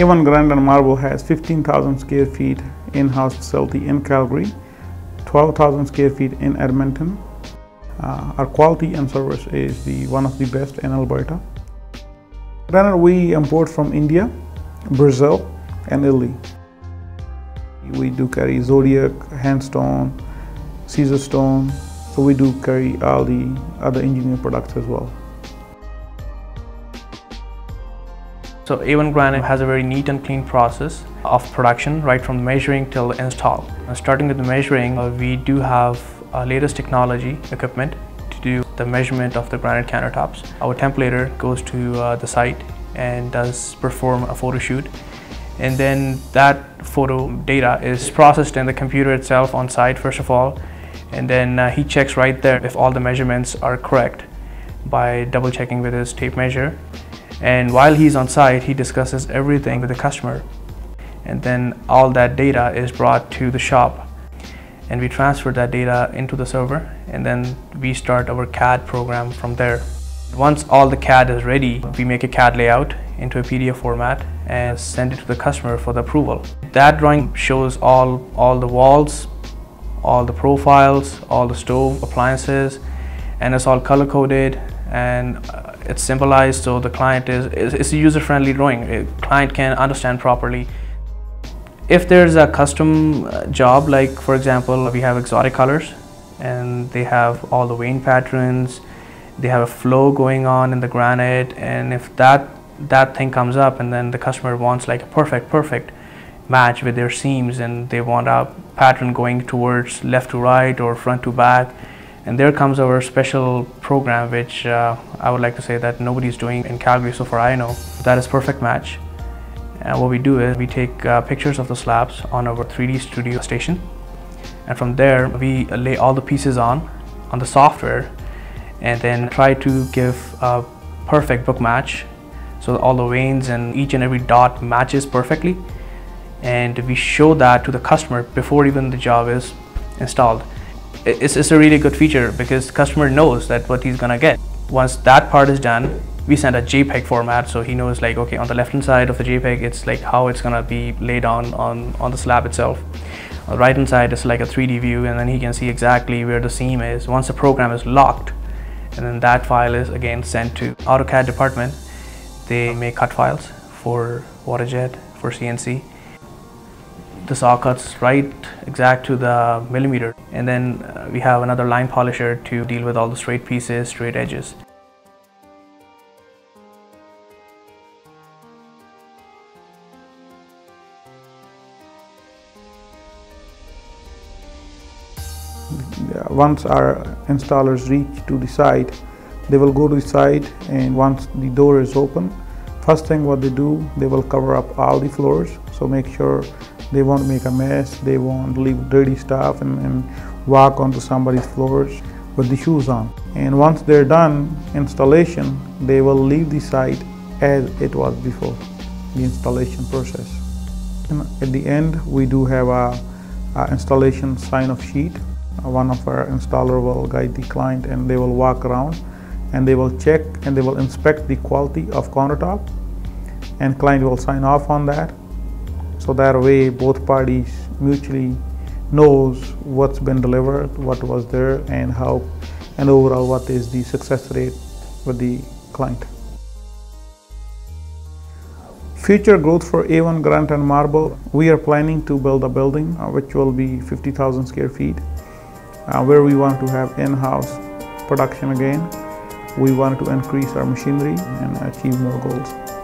A1 Granite and Marble has 15,000 square feet in-house facility in Calgary, 12,000 square feet in Edmonton. Uh, our quality and service is the one of the best in Alberta. Granite we import from India, Brazil, and Italy. We do carry Zodiaq, HanStone, Caesar Stone, so we do carry all the other engineered products as well. So A1 Granite has a very neat and clean process of production right from measuring till install. And starting with the measuring, uh, we do have uh, latest technology equipment to do the measurement of the granite countertops. Our templator goes to uh, the site and does perform a photo shoot and then that photo data is processed in the computer itself on site first of all and then uh, he checks right there if all the measurements are correct by double checking with his tape measure and while he's on site, he discusses everything with the customer. And then all that data is brought to the shop and we transfer that data into the server and then we start our CAD program from there. Once all the CAD is ready, we make a CAD layout into a PDF format and send it to the customer for the approval. That drawing shows all, all the walls, all the profiles, all the stove appliances, and it's all color coded and it's symbolized so the client is, it's a user-friendly drawing. A client can understand properly. If there's a custom uh, job, like for example, we have exotic colors and they have all the vein patterns, they have a flow going on in the granite and if that that thing comes up and then the customer wants like a perfect, perfect match with their seams and they want a pattern going towards left to right or front to back, and there comes our special program, which uh, I would like to say that nobody is doing in Calgary so far I know. That is Perfect Match. And what we do is we take uh, pictures of the slabs on our 3D studio station. And from there, we lay all the pieces on, on the software, and then try to give a perfect book match. So all the veins and each and every dot matches perfectly. And we show that to the customer before even the job is installed it's, it's a really good feature because customer knows that what he's gonna get. Once that part is done, we send a JPEG format so he knows like okay on the left hand side of the JPEG it's like how it's gonna be laid on on, on the slab itself. On the right hand side is like a 3D view and then he can see exactly where the seam is. Once the program is locked and then that file is again sent to AutoCAD department. They make cut files for waterjet, for CNC the saw cuts right exact to the millimeter and then uh, we have another line polisher to deal with all the straight pieces, straight edges. Once our installers reach to the site, they will go to the site and once the door is open, first thing what they do, they will cover up all the floors. So make sure they won't make a mess. They won't leave dirty stuff and, and walk onto somebody's floors with the shoes on. And once they're done installation, they will leave the site as it was before, the installation process. And at the end, we do have a, a installation sign-off sheet. One of our installer will guide the client and they will walk around and they will check and they will inspect the quality of countertop and client will sign off on that so that way both parties mutually knows what's been delivered, what was there and how and overall what is the success rate with the client. Future growth for A1 Granite and Marble, we are planning to build a building uh, which will be 50,000 square feet uh, where we want to have in-house production again. We want to increase our machinery and achieve more goals.